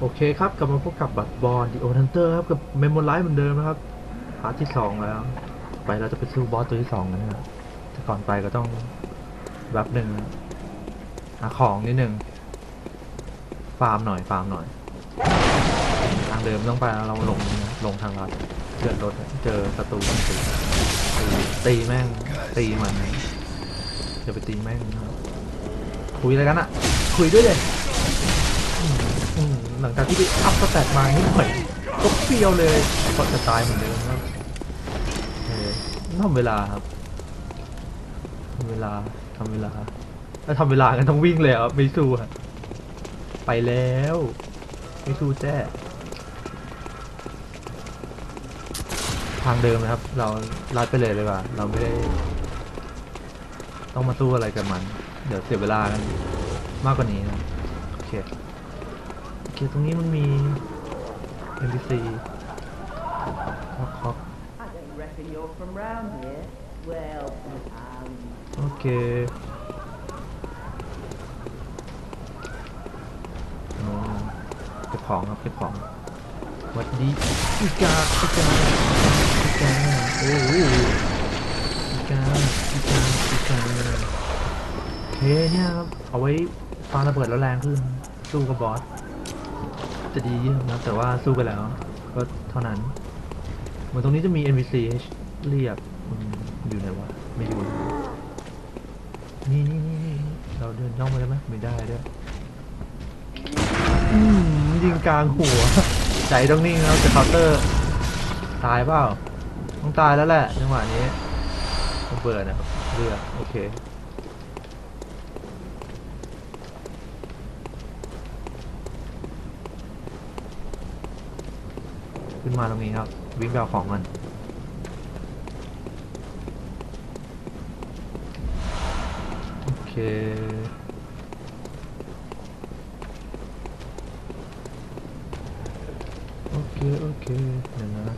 โอเคครับกลับมาพบกับ Bloodborne The Old Hunters ครับ กับ MeMoRizE เหมือนเดิมนะครับ part ที่สองแล้ว ไปเราจะไปสู้ boss ตัวที่สองกันนะครับแต่ก่อนไปก็ต้องแบบหนึ่งหาของนิดหนึ่งฟาร์มหน่อยฟาร์มหน่อย ทางเดิมต้องไปเราลงลงทางลัดเจอรถเจอศัตรูมันตีตีตีแม่งตีมันจะไปตีแม่งคุยอะไรกันอะคุยด้วยเลย หลังจากที่ไปอัพสแตทมานิดหน่อยก็เปรี้ยวเลยก็จะตายเหมือนเดิมครับเออทำเวลาครับทำเวลาทำเวลาถ้าทำเวลากันต้องวิ่งเลยครับไม่สู้อะไปแล้วไม่สู้แจ้ทางเดิมนะครับ เราลัดไปเลยเลยว่า เราไม่ได้ต้องมาสู้อะไรกับมัน เดี๋ยวเสียเวลากันมากกว่านี้นะโอเค เคตรงนี้มันมี NPC คอกคอก I don't reckon you're from round here. Well, um, โอเคโอ้เก็บของครับเก็บของวัดดีอีกาอีกาอีกาโอ้โหอีกาอีกาอีกาโอเคเนี่ยครับเอาไว้ปาระเบิดแล้วแรงขึ้นสู้กับบอส จะดีเยี่ยมนะแต่ว่าสู้ไปแล้ว ก็เท่านั้น เหมือนตรงนี้จะมี NPC ให้เรียกอมอยู่ไหนวะไม่อยู่นี่นี่นี่นี่เราเดินย่องไปได้ไหมไม่ได้ด้วยอืมยิงกลางหัว ใจต้องนิ่งแล้วจะเคาน์เตอร์ ตายเปล่า ต้องตายแล้วแหละจังหวะนี้ระเบิดนะครับเลือโอเค ขึ้นมาตรงนี้ครับ วิ่งไปเอาของมันโอเคโอเคโอเคเดี๋ยวนะ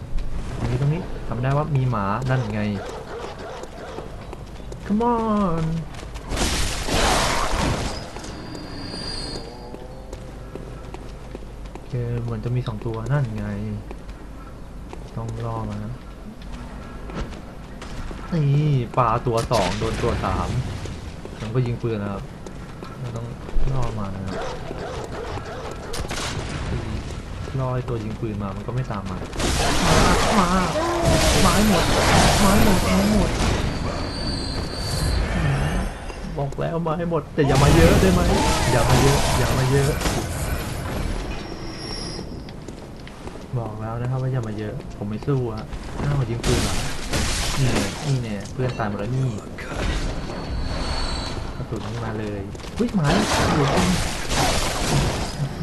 ตรงนี้ตรงนี้ทำได้ว่ามีหมานั่นไง come on โอเคเหมือนจะมีสองตัวนั่นไง ต้องรอมานะนี่ปลาตัวสองโดนตัวสามมันก็ยิงปืนนะครับเราต้องรอมานะครับรอไอ้ตัวยิงปืนมา มันก็ไม่ตามมา มามาให้หมดมาให้หมดมาให้หมด บอกแล้วมาให้หมด แต่อย่ามาเยอะได้ไหมอย่ามาเยอะ อย่ามาเยอะ บอกแล้วนะครับว่าอย่ามาเยอะ ผมไม่สู้อะอ้าวยิงปืนเหรอนี่นี่เนี่ยเพื่อนตายหมดแล้วนี่กระสุนนี่มาเลยหุ้ยหมาเลยโอ้โห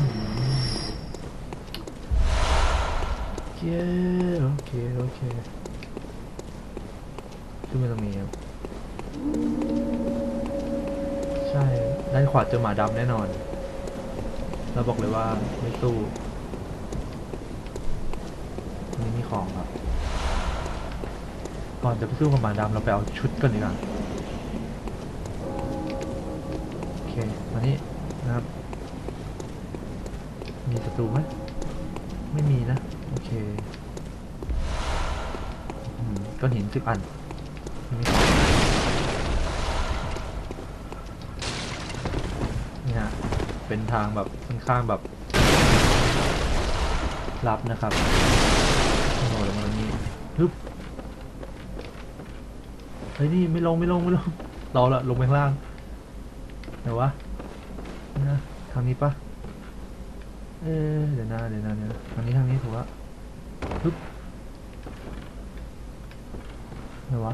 โอเคโอเคโอเคขึ้นมาตรงนี้ครับใช่ด้านขวาเจอหมาดำแน่นอนเราบอกเลยว่าไม่สู้ ตรงนี้มี ของครับ ก่อนจะไปสู้กับหมาดำเราไปเอาชุดก่อนดีกว่าโอเคมานี่นะครับ มีศัตรูไหมไม่มีนะ โอเคก้อนหินสิบอันนี่ฮะเป็นทางแบบค่อนข้างแบบลับนะครับ ฮ้ยนี่ไม่ลงไม่ลงไม่ลงรอละลงไปข้างล่างไหนวะนะทางนี้ปะเอ๊ะเดี๋ยวนะเดี๋ยวนะเดี๋ยวนะทางนี้ทางนี้ถูกละฮึบไหนวะ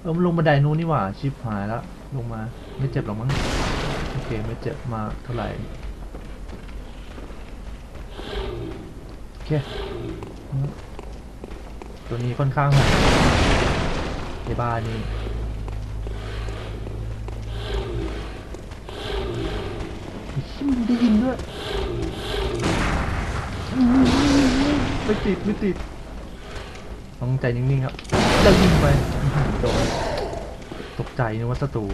เออมันลงบันไดนู้นนี่หว่าชิบหายล้วลงมาไม่เจ็บหรอกมั้งโอเคไม่เจ็บมาเท่าไหร่โอเคตัวนี้ค่อนข้างโหด ในบ้านนี่ชิมนได้ยินด้วยไม่ติดไม่ติดต้องใจนิ่งๆครับแล้วยิงไปโดนตกใจนึกว่าศัตรู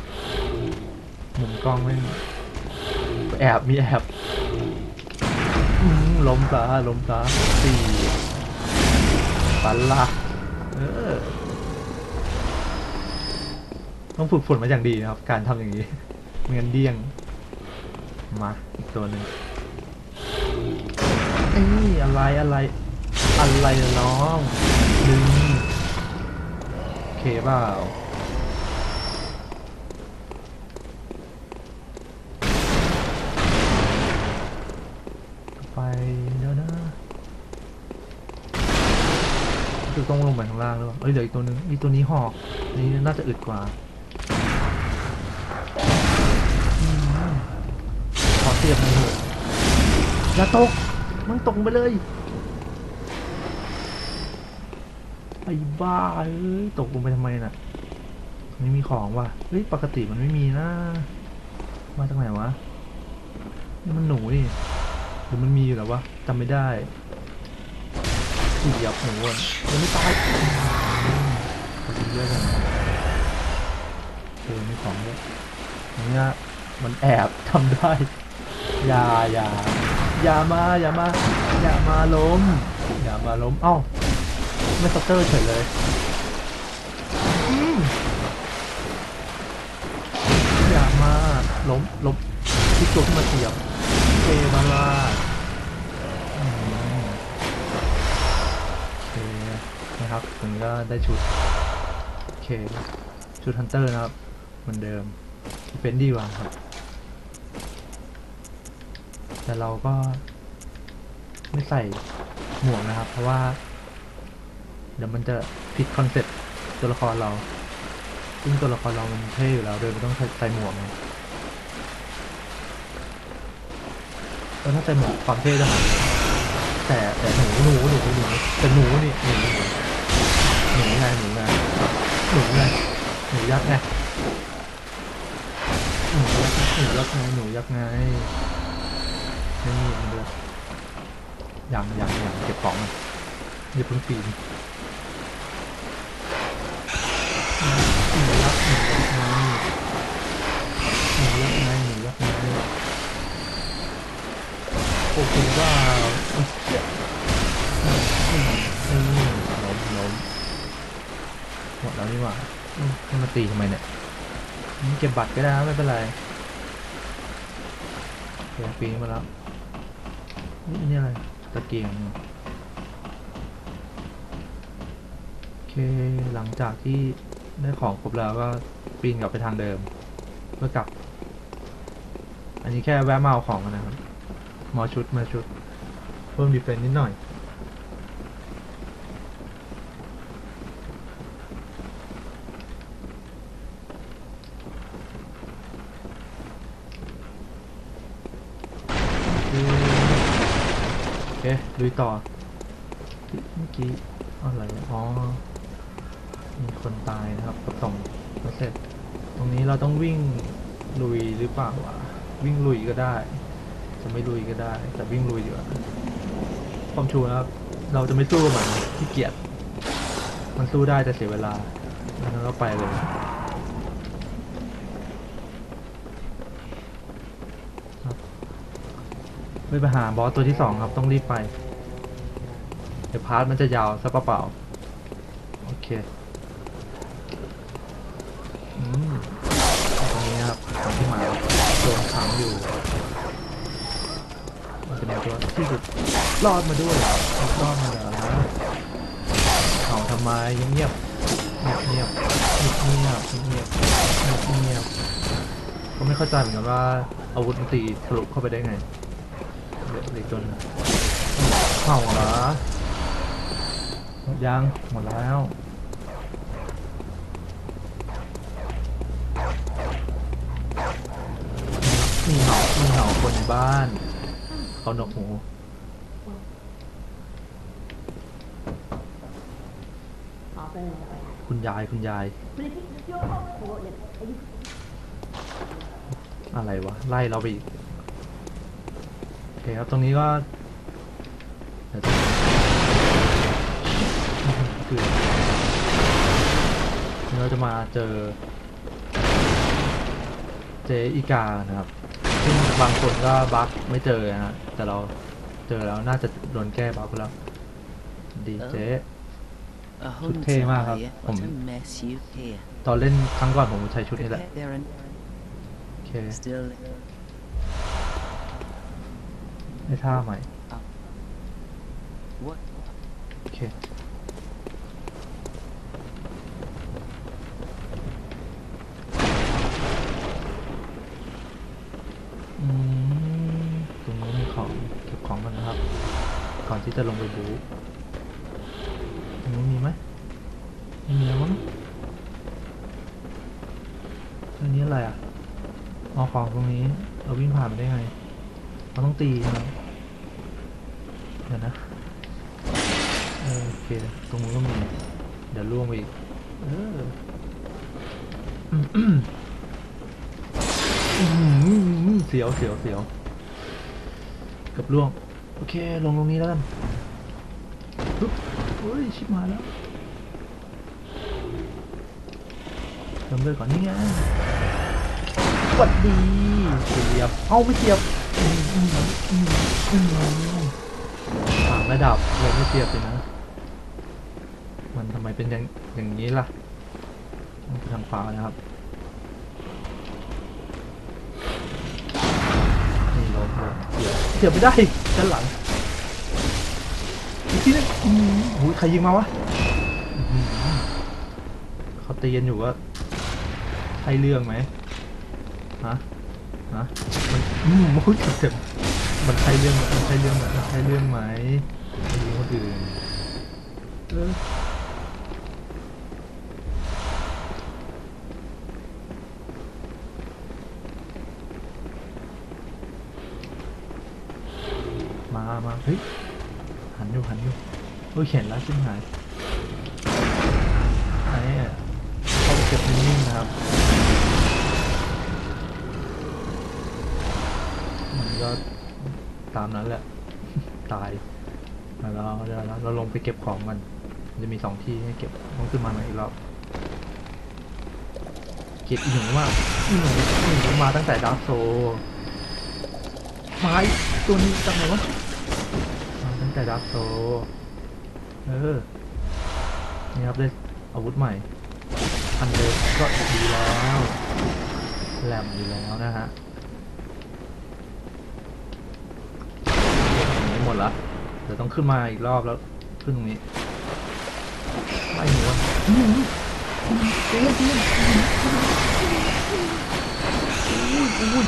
มุมกล้องไม่งแอบมีแอบล้มซะล้มซะสี่ปันละเออ ต้องฝึกฝนมาอย่างดีนะครับ การทำอย่างนี้ไม่งั้นเดี้ยง มาอีกตัวหนึ่งเอ้ยอะไรอะไร อะไรน้องดึงโอเคเปล่าไปเดี๋ยวนะคือต้องลงไปข้างล่างหรือเปล่าเอ้ยเดี๋ยวอีกตัวหนึงอีตัวนี้หอกนนี้น่าจะอึดกว่า อย่าตกมันตกไปเลย ไอ้บ้าเอ้ย ตกลงไปทำไมน่ะไม่มีของว่ะ เฮ้ย ปกติมันไม่มีนะ มาจากไหนวะ นี่มันหนูนี่หรือมันมีอยู่แล้วะจำไม่ได้เหยียบหนูอะยังไม่ตายขอกินเยอะกันเออมีของด้วยอันเนี้ยมันแอบทำได้ ยายา อย่ามาอย่ามาอย่ามาล้ม อย่ามาล้ม เอ้าไม่สเตอร์เฉยเลยอย่ามาล้มล้มที่ตัวขึ้นมาเสียบเกมาลาโอเคนะครับถึงก็ได้ชุดโอเคชุด hunter นะครับ เหมือนเดิมเป็นดีกว่าครับ แต่เราก็ไม่ใส่หมวกนะครับ เพราะว่า เดี๋ยวมันจะผิด concept ตัวละครเราซึ่งตัวละครเรามันเท่อยู่แล้วโดยไม่ต้องใส่ใสหมวกไงแล้วถ้าใส่หมวกความเท่จะหายแต่แต่หนูหนูหนูหนูแต่หนูนี่หนูหนูหนูไงหนูไงหนูไงหนูยักษ์ไงหนูยักษ์หนูยักษ์ไงหนูยักษ์ไง ไม่มีมันด้วยยังยังยังเก็บของมันอย่าเพิ่งปีนหนูยักหนูยักไงหนูยักไงหนูยักไงโอ้คุณว่าโอ้เชี่ยอืมอืมอืมล้มล้มหมดแล้วนี่หว่าให้มาตีทำไมเนี่ยเก็บบัตรก็ได้ไม่เป็นไรเดี๋ยวปีนมาแล้ว นี่อันนี่อะไรตะเกียงโอเคหลังจากที่ได้ของครบแล้วก็ปีนกลับไปทางเดิมเพื่อกลับ อันนี้แค่แวะมาเอาของนะครับมอชุดมาชุด เพิ่มดีเฟนนิดหน่อย โอเค ลุยต่อ เมื่อกี้อะไรอ๋อ มีคนตายนะครับกับสองเสร็จ ตรงนี้เราต้องวิ่งลุยหรือเปล่าวะวิ่งลุยก็ได้ จะไม่ลุยก็ได้ แต่วิ่งลุยดีกว่าความชัวร์นะครับ เราจะไม่สู้มันที่เกียจมันสู้ได้แต่เสียเวลาดังนั้นเราไปเลย ไม่ไปหาบอสตัวที่สองครับต้องรีบไป เดี๋ยวพาร์ทมันจะยาวซะเปล่าๆโอเคอืมตรงนี้ครับของที่มาโดนขังอยู่มันเป็นตัวที่สุดรอดมาด้วยรอดมาแล้วเขาทำไมเงียบเงียบเงียบเงียบเงียบเงียบเงียบก็ไม่เข้าใจเหมือนกันว่าอาวุธมันตีทะลุเข้าไปได้ไง เด็กเด็กจนงเข่าเหรอหมดยังหมดแล้ว มีเห่ามีเห่าคนในบ้านเขาหนวกหูคุณยายคุณยายอะไรวะ ไล่เราไปอีก เคครับ ตรงนี้ก็เดี๋ยวจะคือเราจะมาเจอ เจอีกานะครับ ซึ่งบางคนก็บักไม่เจอนะฮะแต่เราเจอแล้วน่าจะโดนแก้บัฟแล้ว ดีเจ๊ A Should pay hunter, ma, are you? What a um, mess you've here. ตอนเล่นครั้งก่อนผมใช้ชุดนี้แหละ โอเค still. ให้ท่าใหม่ What? โอเคอืมตรงนู้นมีของเก็บของกันนะครับ ก่อนที่จะลงไปบูตรงนู้นมีไหมไม่มีแล้วมั้งอันนี้อะไรอะ เอาของตรงนี้ เราวิ่งผ่านไปได้ไง เราต้องตีนะเดี๋ยวนะ เออโอเค ตรงนู้นก็มี เดี๋ยวล่วงไปอีกเสียวเสียวเสียวกับล่วง โอเค ลงตรงนี้แล้วกันปึ๊บโอ้ย ชิบหาแล้วเติมเลือดก่อนนี่ไงสวัสดีเสียบ เอ้าไม่เสียบอืมอืมอืมอืมสามระดับเลยไม่เสียบเลยนะ เป็นอย่างอย่างนี้ล่ะทางขวานะครับนี่เราเสียบเสียบไม่ได้ด้านหลังอีกทีนึงอืมโอ้ยใครยิงมาวะเขาตีกันอยู่ว่าใช่เรื่องไหมฮะฮะมันอืมโอ้ยเจ็บมันใช่เรื่องไหมมันใช่เรื่องไหมมันใช่เรื่องไหมยิงคนอื่นเออ มา มา เฮ้ยหันอยู่หันอยู่เฮ้ยเห็นแล้วชิบหายไอ้เนี่ยเข้าไปเก็บนิ่งๆนะครับ มันก็ตามนั้นแหละ ตายแล้วเดี๋ยวเราลงไปเก็บของมันจะมีสองที่ให้เก็บต้องขึ้นมาใหม่อีกรอบเก็บอีหนูมากอีหนูอีหนูมาตั้งแต่ดาร์กโซไม้ตัวนี้จำไหนวะ มาตั้งแต่ดักโซเออ นี่ครับได้อาวุธใหม่ อันเดิมก็ดีแล้วแหลมอยู่แล้วนะฮะตรงนี้หมดละเดี๋ยวต้องขึ้นมาอีกรอบแล้วขึ้นตรงนี้ไม่หนูอะเจ๊เจ๊อุ้ยอุ้ย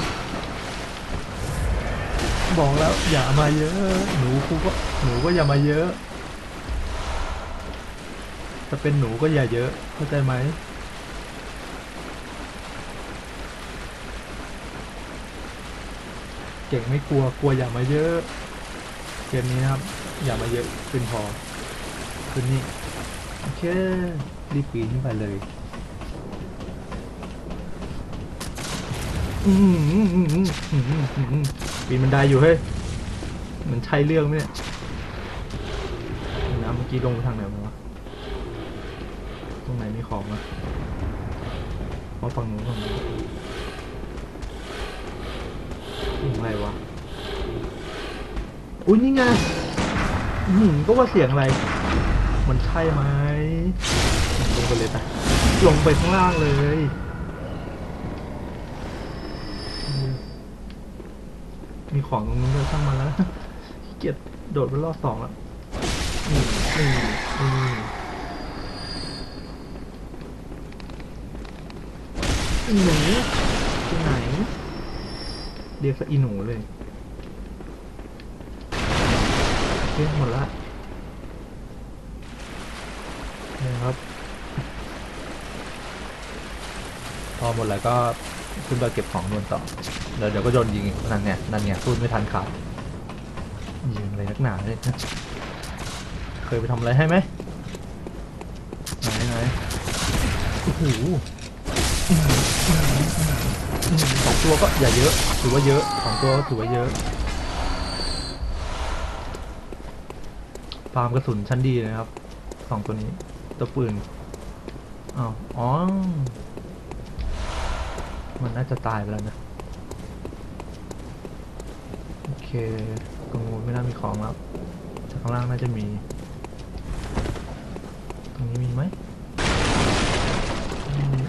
บอกแล้วอย่ามาเยอะ หนูกูก็หนูก็อย่ามาเยอะ จะเป็นหนูก็อย่าเยอะ เข้าใจไหมเก่งไม่กลัวกลัวอย่ามาเยอะ เกมนี้นะครับ อย่ามาเยอะขึ้นพอขึ้นนี่โอเครีบปีนขึ้นไปเลยอืมอืมอืมอืมอืมอืม ปีนบันไดอยู่เฮ้ย มันใช่เรื่องไหมเนี่ย น้ำเมื่อกี้ลงไปทางไหนมาวะ ตรงไหนมีของอะเพราฝั่งนู้นฝั่งนู้นตรงไหนวะ อุ้ยนี่ไงอืมก็ว่าเสียงอะไร มันใช่ไหม ลงไปเลยไปลงไปข้างล่างเลย มีของตรงนู้นด้วยช่างมันแล้วขี้เกียจโดดไปรอบสองแล้วนี่นี่นี่อีหนูที่ไหน เรียกซะอีหนูเลยโอเคหมดละนี่ครับ พอหมดแล้วก็ขึ้นไปเก็บของนวนต่อ เดี๋ยวเดี๋ยวก็โดนยิงอีกนั่นเนี่ยนั่นเนี่ยพูดไม่ทันขาดยิงอะไรนักหนาเลยนะเคยไปทำอะไรให้ไหมไหนไหนโอ้โหสองตัวก็อย่าเยอะถือว่าเยอะสองตัวก็ถือว่าเยอะฟาร์มกระสุนชั้นดีเลยครับสองตัวนี้ตัวปืนอ้าวอ๋อ มันน่าจะตายไปแล้วนะ โอเค ตรงนู้นไม่น่ามีของแล้วแต่ข้างล่างน่าจะมี ตรงนี้มีไหม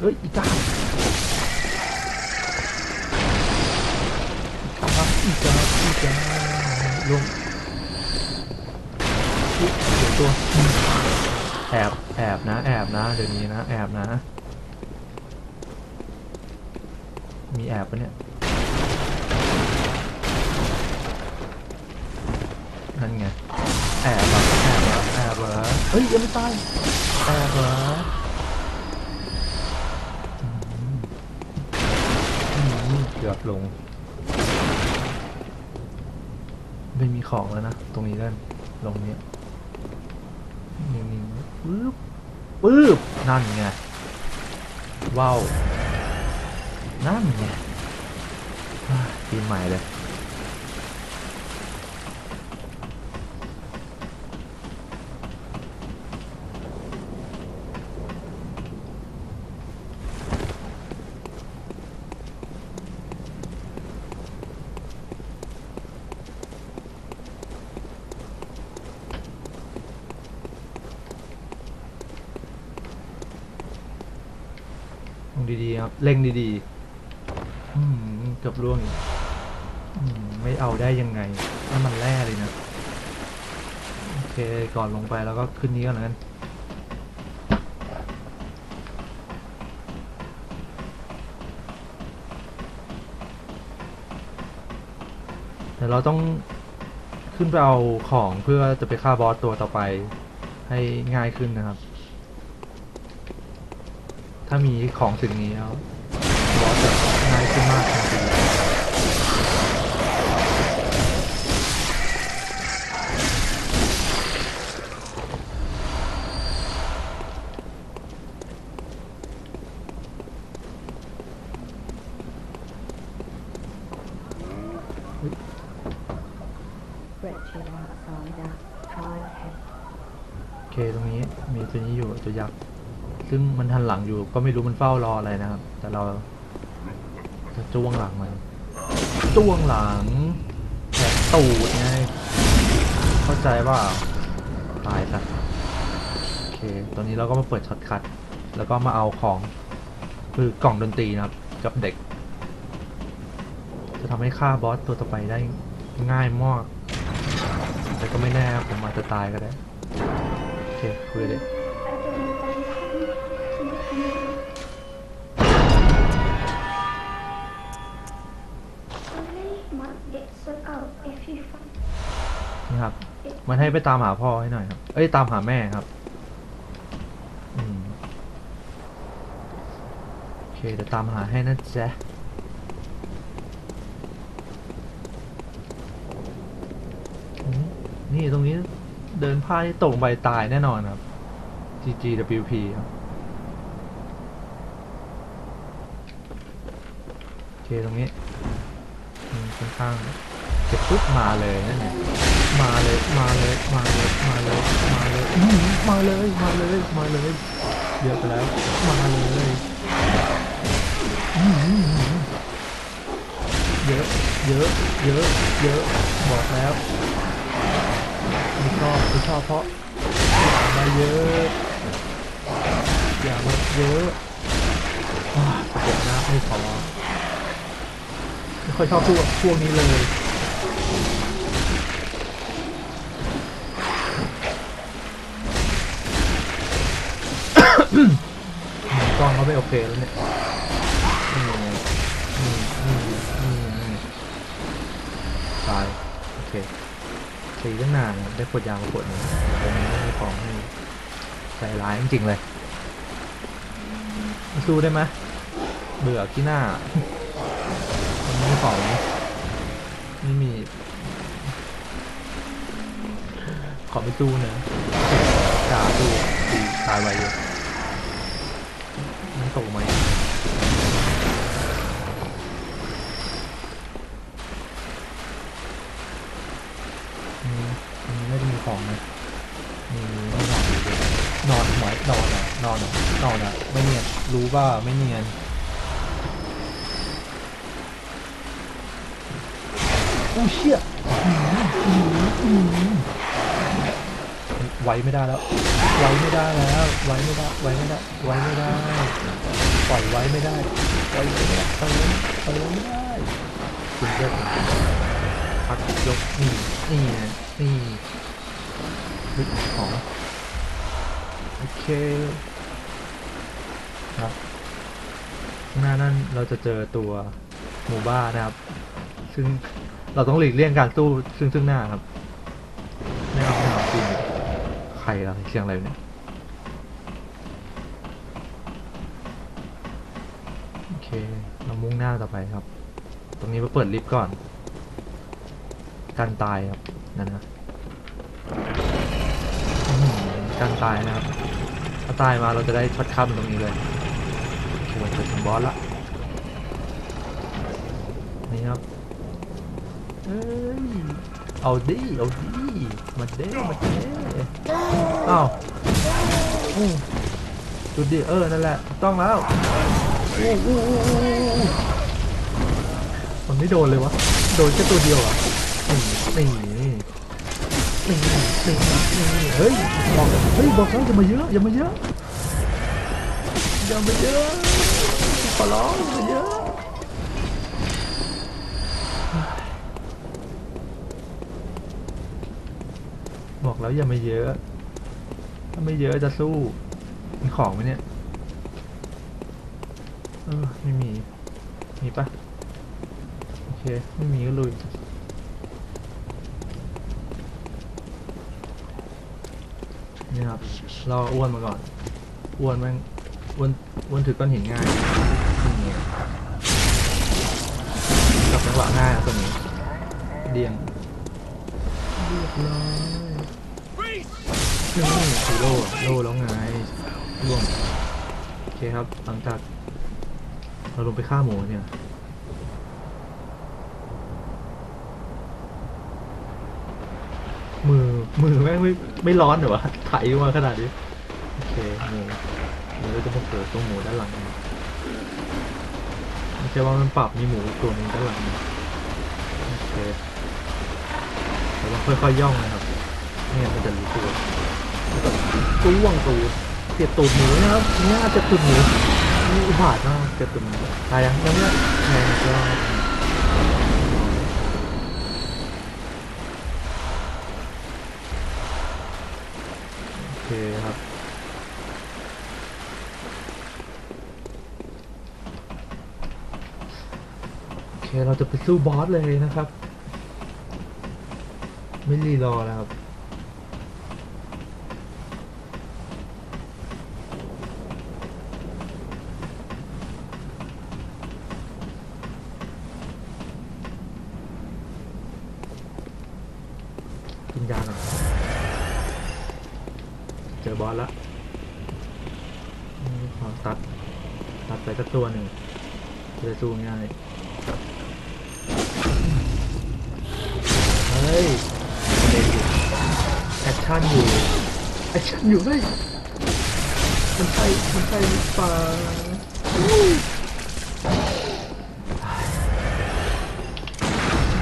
เอ้ยอีกาอีกาอีกาลงเดี๋ยวตัวแอบแอบนะ แอบนะ เดี๋ยวนี้นะ แอบนะ มีแอบปะเนี่ย นั่นไงแอบเหรอแอบเหรอแอบเหรอเฮ้ยยังไม่ตายแอบเหรออืมอืมเกือบลง ไม่มีของแล้วนะ ตรงนี้กันลงเนี้ยนิ่งๆปึ๊บปึ๊บนั่นไงว้าวนั่นไงอ่าปีนใหม่เลย ดีๆครับ เล็งดีๆอืมเกือบร่วงอีกอืมไม่เอาได้ยังไงนั่นมันแร่เลยนะ โอเค ก่อนลงไปแล้วก็ขึ้นนี้ก่อนแล้วกันเดี๋ยวเราต้องขึ้นไปเอาของเพื่อจะไปฆ่าบอสตัวต่อไปให้ง่ายขึ้นนะครับ ถ้ามีของสิ่งนี้แล้วบอสจะง่ายขึ้นมากจริงๆ Wretched outsider, try and help. โอเค ตรงนี้มีตัวนี้อยู่ตัวยักษ์ ซึ่งมันหันหลังอยู่ ก็ไม่รู้มันเฝ้ารออะไรนะครับ แต่เราจะจ้วงหลังมันจ้วงหลังแหกตูดไง เข้าใจว่าตายซะโอเค ตอนนี้เราก็มาเปิด shortcut แล้วก็มาเอาของคือกล่องดนตรีนะครับ กับเด็ก จะทำให้ฆ่าบอสตัวต่อไปได้ง่ายมาก แต่ก็ไม่แน่ผมอาจจะตายก็ได้ โอเคคุยเลย ให้ไปตามหาพ่อให้หน่อยครับ เอ้ยตามหาแม่ครับ อืมโอเคเดี๋ยวตามหาให้นะจ๊ะนี่ตรงนี้เดินพลาดที่ตกลงไปตายแน่นอนครับ GGWP ครับโอเคตรงนี้ค่อนข้าง เก็บปุ๊บมาเลยนั่นไงมาเลยมาเลยมาเลยมาเลยมาเลยมาเลยมาเลยมาเลยเยอะไปแล้วมาเลยเยอะเยอะเยอะเยอะบอกแล้วไม่ชอบไม่ชอบเพราะอย่ามาเยอะอย่ามาเยอะว้าสะกดหน้าไม่พอไม่ค่อยชอบพวกพวกนี้เลย กล้องเขาไม่โอเคแล้วเนี่ยตายโอเคตีตั้งนานได้ขวดยางมาขวดนึงแต่ตรงนี้ไม่มีของให้ใจร้ายจริงๆเลยมาสู้ได้ไหมเบื่อขี้หน้ามันไม่มีของไม่มี ขอไม่สู้นะกาดูดีตายไวอยู่ ตกไหมอืมอันนี้ไม่ได้มีของนะมีนอนอยู่ดีนอนหมายนอนอะนอนอะนอนอะไม่เนียนรู้ว่าไม่เนียนอู้เชี่ยอื้อหืออื้อหืออื้อหือ ไว้ไม่ได้แล้ว ไว้ไม่ได้แล้ว ไว้ไม่ได้ ไว้ไม่ได้ ไว้ไม่ได้ ปล่อยไว้ไม่ได้ปล่อยไม่ได้ปล่อยไว้ปล่อยไว้ไม่ได้คุณเจ้าพักยกนี่ นี่นะนี่เฮ้ยของโอเคครับข้างหน้านั่นเราจะเจอตัวหมู่บ้านนะครับ ซึ่งเราต้องหลีกเลี่ยงการสู้ซึ่งซึ่งหน้าครับไม่เอาไม่เอาจริง ใครอะเสียงอะไรเนี่ยโอเคเรามุ่งหน้าต่อไปครับ ตรงนี้มาเปิดลิฟต์ก่อน การตายครับนั่นนะการตายนะครับถ้าตายมาเราจะได้ช็อตคัมตรงนี้เลยโอเคเราจะถึงบอสละนี่ครับเอ้ย เอาดิ เอาดิ มาเด้มาเด้อ้าวอู้ดูดิ เออ นั่นแหละถูกต้องแล้วอู้อู้อู้อู้อู้มันไม่โดนเลยวะ โดนแค่ตัวเดียวอะนี่นี่นี่นี่นี่เฮ้ย บอก เฮ้ย บอกแล้วอย่ามาเยอะ อย่ามาเยอะ อย่ามาเยอะขอร้องอย่ามาเยอะ บอก แล้วอย่ามาเยอะ ถ้าไม่เยอะจะสู้มีของไหมเนี่ยเออไม่มี มีปะโอเค ไม่มีก็ลุยนี่ครับเราอ้วนมาก่อน อ้วนแม่งอ้วนอ้วนถือก้อนหินง่ายนี่จับจังหวะง่ายนะตัวนี้ เดียงเรียบร้อย นี่คือโล่โล่แล้วไงร่วงโอเคครับ หลังจาก เราลงไปฆ่าหมูเนี่ยมือมือแม่งไม่ไม่ร้อนเหรอวะไถมาขนาดนี้โอเคหมูเดี๋ยวเราจะมาเปิดตรงหมูด้านหลังไม่ใช่ว่ามันปรับมีหมูตัวหนึงด้านหลังโอเคเราต้องค่อยๆย่องนะครับไม่งั้นมันจะรู้ตัว จ้วงตูดเสียบตูดหมูนะครับเนี่ยเจ็บตูดหมูนี่อุบาทมากเจ็บตูดหมูตายยังยังไม่แทงก็โอเคครับโอเคเราจะไปสู้บอสเลยนะครับ ไม่รีรอแล้วครับ กินยาหน่อยเจอ boss แล้วนี่ขอตัด ตัดไปสักตัวหนึ่งจะได้สู้ง่าย เฮ้ย action อยู่ action อยู่เฮ้มันใช่มันใช่หรือเปล่าอู้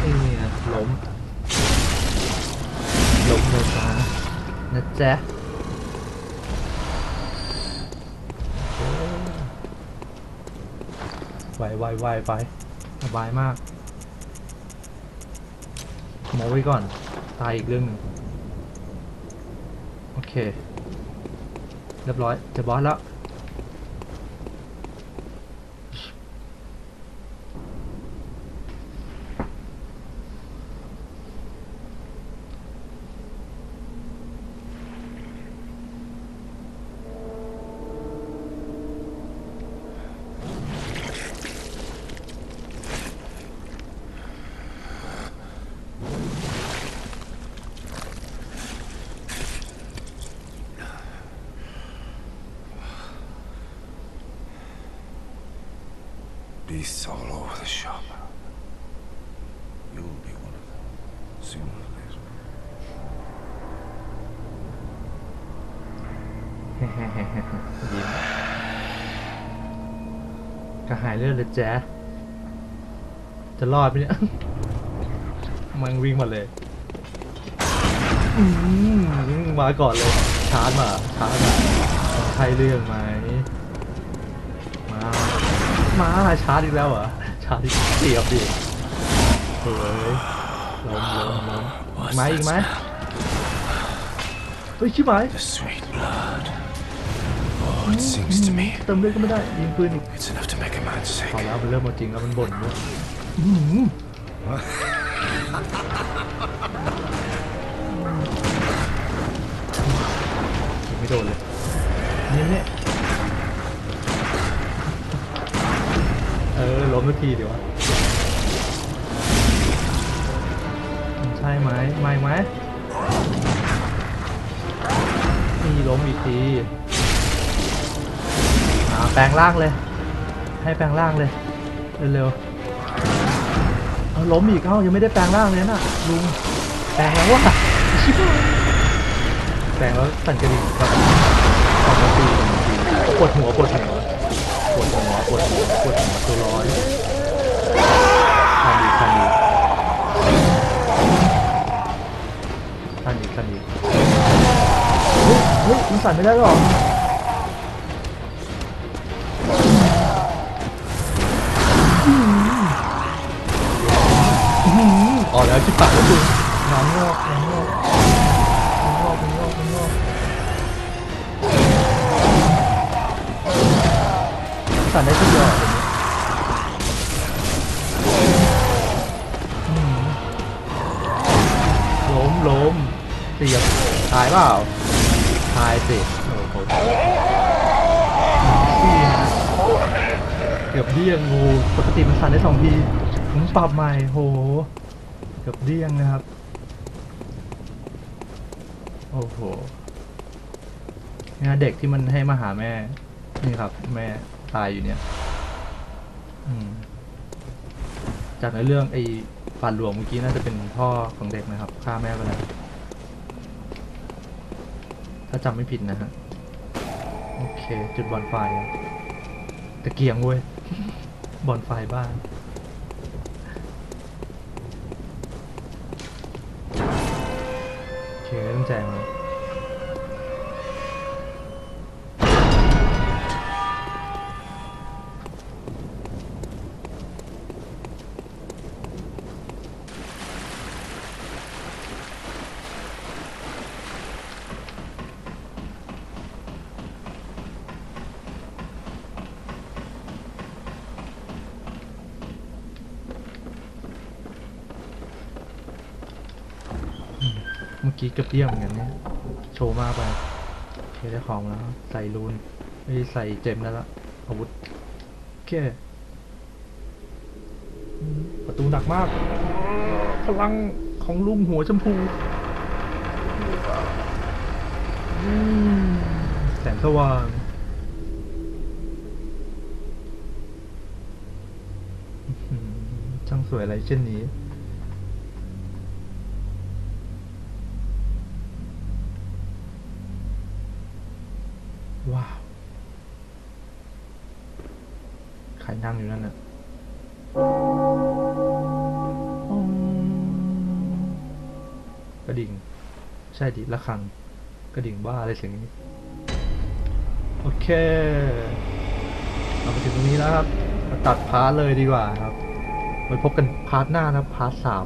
นี่ไงล้มล้มเลยจ้านะจ๊ะโอ้ไวไวไวไปสบายมากโมไว้ก่อน ตายอีกเรื่องหนึ่ง เค เรียบร้อยเจอบอสแล้ว Beasts all over the shop. You'll be one of them. Sooner or later. ยิ้มกระหายเลือดเลยแจ๊ะจะรอดไหมเนี่ย มันวิ่งมาเลยอืมมาก่อนเลยชาร์จมาชาร์จมาใช่เรื่องมา มาชาร์จอีกแล้วเหรอชาร์จอีกเสียบดิเฮ้ยล้มล้มล้ม What's มาอีก that ไหม smell? เฮ้ยชิบหาย The sweet blood. Oh, it sings to me. เติมเลือดก็ไม่ได้ยิงปืนอีก It's enough to make a man พอ sick. แล้วมันเริ่มเอาจริงแล้วมันบ่นด้วยอื้อหือยิงไม่โดนเลยนี่เนี่ย ออล้มสักทีเดี๋ยววะใช่ไหมไม่ไหมนี่ล้มอีกทีอ่าแปลงร่างเลย ให้แปลงร่างเลย เร็วๆเอาล้มอีกเอ้ายังไม่ได้แปลงร่างเลยน่ะลุงแปลงแล้วว่ะชิบหาแปลงแล้วสั่นกระดิ่งครับสองนาทีสองนาทีปวดหัวปวดหัว วดปวดหัวตัวร้อนคันอีกคันอีกคันอีกคันอีกเฮ้ยเฮ้ยมันสั่นไม่ได้หรออื้อกแล้วที่ปากแล้วคุณน้ำงอกน้ำงอก สั่นได้ทุกอย่างเลยเนี่ยอื้อหือล้มล้มเสียบตายเปล่าตายสิโอ้โหเกือบเดี้ยงงูปกติมันสั่นได้สองทีผมปรับใหม่โหเกือบเดี้ยงนะครับโอ้โหเนี่ยเด็กที่มันให้มาหาแม่ นี่ครับ แม่ ตายอยู่เนี่ยจากในเรื่องไอ้ป่านหลวงเมื่อกี้น่าจะเป็นพ่อของเด็กนะครับฆ่าแม่ไปแล้วถ้าจำไม่ผิดนะฮะโอเค จุดบอลไฟตะเกียงเว้ย บอลไฟบ้านโอเคต้องแจงมา เมื่อกี้เกือบเยี่ยมเหมือนกันเนี่ยโชว์มากไปเคได้ของแล้ว ใส่รูนไม่ใส่เจมได้แล้วอาวุธโอเคประตูหนักมาก พลังของลุงหัวชมพูแสงสว่างช่างสวยอะไรเช่นนี้ ว้าว ทั้งอยู่นั่นน่ะกระดิ่ง ใช่ดิละคัง กระดิ่งบ้าอะไรเสียงนี้ โอเค เราไปถึงตรงนี้แล้วครับ ตัด part เลยดีกว่าครับ ไว้พบกัน part หน้านะ part สาม